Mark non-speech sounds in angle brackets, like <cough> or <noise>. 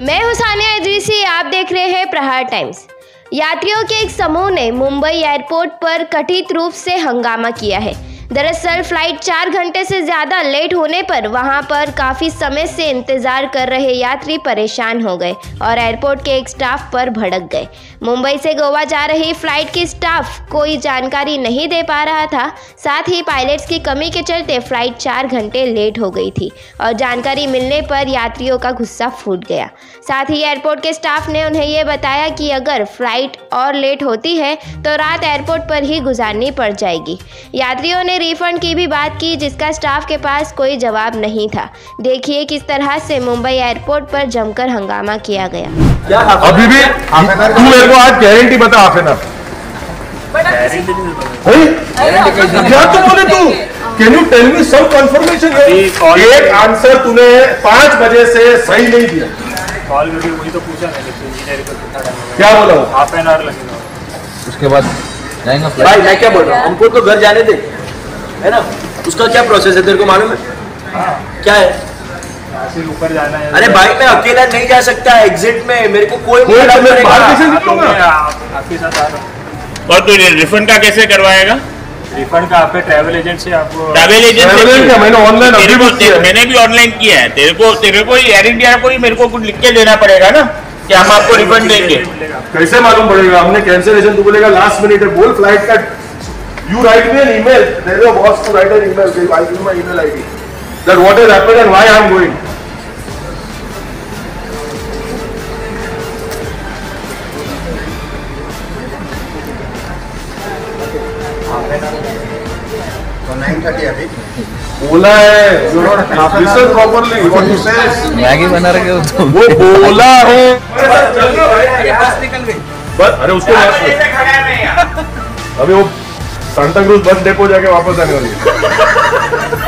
मैं हुसानिया इदरीसी, आप देख रहे हैं प्रहार टाइम्स। यात्रियों के एक समूह ने मुंबई एयरपोर्ट पर कथित रूप से हंगामा किया है। दरअसल फ़्लाइट चार घंटे से ज़्यादा लेट होने पर वहाँ पर काफ़ी समय से इंतज़ार कर रहे यात्री परेशान हो गए और एयरपोर्ट के एक स्टाफ पर भड़क गए। मुंबई से गोवा जा रही फ़्लाइट की स्टाफ कोई जानकारी नहीं दे पा रहा था। साथ ही पायलट्स की कमी के चलते फ़्लाइट चार घंटे लेट हो गई थी और जानकारी मिलने पर यात्रियों का गुस्सा फूट गया। साथ ही एयरपोर्ट के स्टाफ ने उन्हें ये बताया कि अगर फ़्लाइट और लेट होती है तो रात एयरपोर्ट पर ही गुजारनी पड़ जाएगी। यात्रियों ने रिफंड की भी बात की जिसका स्टाफ के पास कोई जवाब नहीं था। देखिए किस तरह से मुंबई एयरपोर्ट पर जमकर हंगामा किया गया। अभी भी तू मेरे को आज गारंटी बता हाफ़ एन क्या तो बोले तू? Can you tell me some confirmation एक आंसर तूने पाँच बजे से सही नहीं दिया। कॉल वही तो पूछा टाइम क्या बोला? हाफ़ एन आवर लगेगा। उसके बाद जाएँगे भाई मैं क्या बोल रहा हूँ? हमको तो घर जाने दे। है ना? उसका क्या प्रोसेस है? तेरे को मालूम है? क्या है? ऊपर जाना है। अरे भाई मैं अकेला नहीं जा सकता एग्जिट में। मेरे को कोई कोई नहीं तुम्हें बाहर कैसे मैं आप- आपके साथ आ रहा हूँ। और तू रिफंड का कैसे करवाएगा? रिफंड का आपके ट्रैवल एजेंट से आपको ट्रैवल एजेंट Travel मैंने online अभी बुक किया है। मैंने भी ऑनलाइन किया है। तेरे को तेरे को एयर इंडिया को ही मेरे को कुछ लिख के देना पड़ेगा ना कि हम आपको रिफंड देंगे। कैसे मालूम पड़ेगा? हमने कैंसिलेशन तू बोलेगा लास्ट मिनट है बोल फ़्लाइट का you write me an email tell your boss to write an email I give my email ID that what has happened and why I am going बोला है. Listen properly what you say Maggi बना रहे हो तुम वो बोला है. बस अरे उसको अभी वो सांता क्रूज बस डेपो जाके वापस आने वाली है। <laughs>